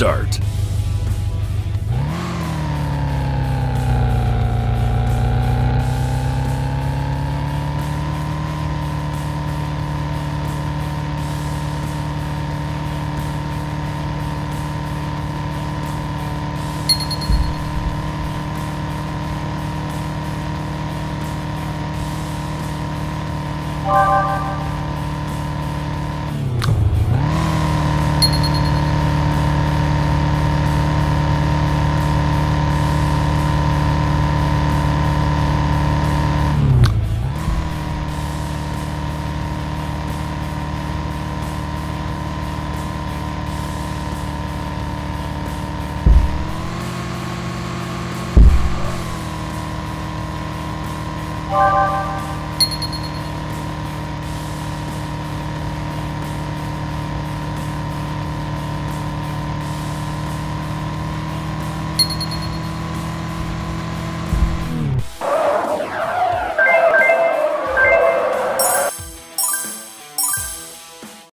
start.